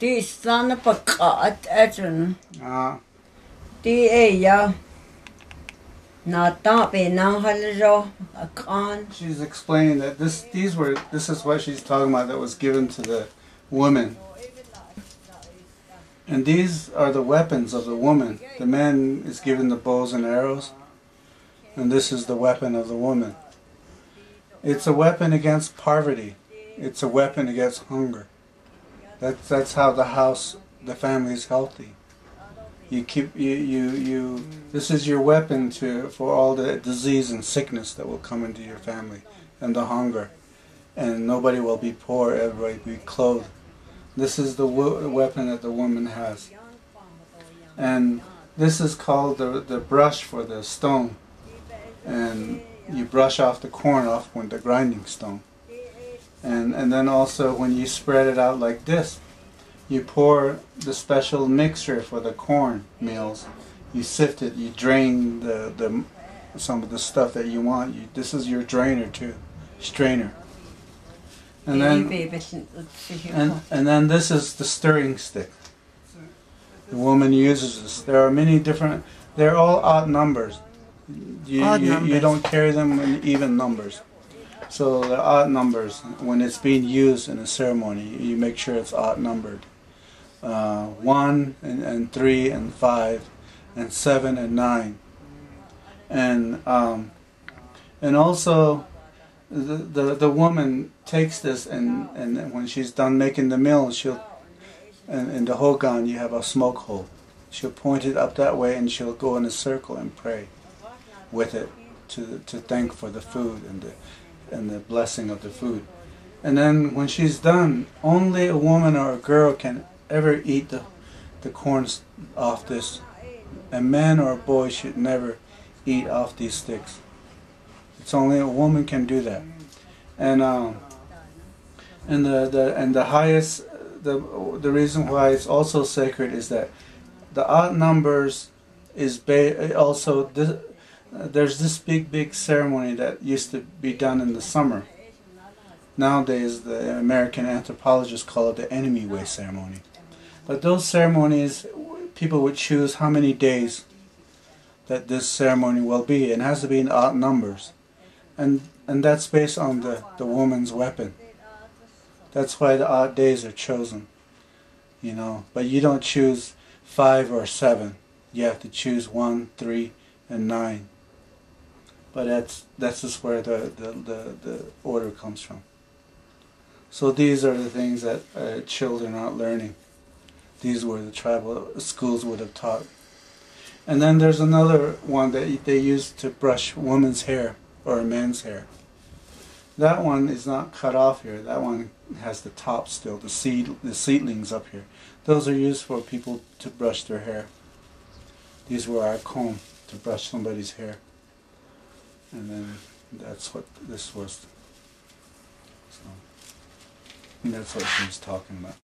De stander begravet, altså. Ja. Det er jeg. Don't be She's explaining that this these were this is what she's talking about that was given to the woman. And these are the weapons of the woman. The man is given the bows and arrows, and this is the weapon of the woman. It's a weapon against poverty. It's a weapon against hunger. That's that's how the house, the family is healthy. You keep you you you. This is your weapon to for all the disease and sickness that will come into your family, and the hunger, and nobody will be poor. Everybody will be clothed. This is the weapon that the woman has, and this is called the the brush for the stone, and you brush off the corn off with the grinding stone. And and then also when you spread it out like this, you pour the special mixture for the corn meals. You sift it, you drain the, the some of the stuff that you want. You, this is your drainer too, strainer. And then and, and then this is the stirring stick. The woman uses this. There are many different. They're all odd numbers. You, Odd you, you don't carry them in even numbers. So they're odd numbers. When it's being used in a ceremony, you make sure it's odd numbered. Uh, one and, and three and five and seven and nine. And um, and also the, the the woman takes this and, and when she's done making the meal she'll and in the hogan you have a smoke hole. She'll point it up that way and she'll go in a circle and pray with it to to thank for the food and the and the blessing of the food. And then when she's done, only a woman or a girl can ever eat the the corns off this. A man or a boy should never eat off these sticks. It's only a woman can do that. And um, and the, the and the highest the the reason why it's also sacred is that the odd numbers is ba- also this, there's this big big ceremony that used to be done in the summer. Nowadays, the American anthropologists call it the enemy way ceremony. But those ceremonies, people would choose how many days that this ceremony will be, it has to be in odd numbers, and and that's based on the the woman's weapon. That's why the odd days are chosen, you know. But you don't choose five or seven. You have to choose one, three, and nine. But that's that's just where the the, the, the order comes from. So these are the things that uh, children aren't learning. These were the tribal schools would have taught. And then there's another one that they use to brush women's hair or men's hair. That one is not cut off here. That one has the top still, the seed, the seedlings up here. Those are used for people to brush their hair. These were our comb to brush somebody's hair. And then that's what this was. So, that's what she was talking about.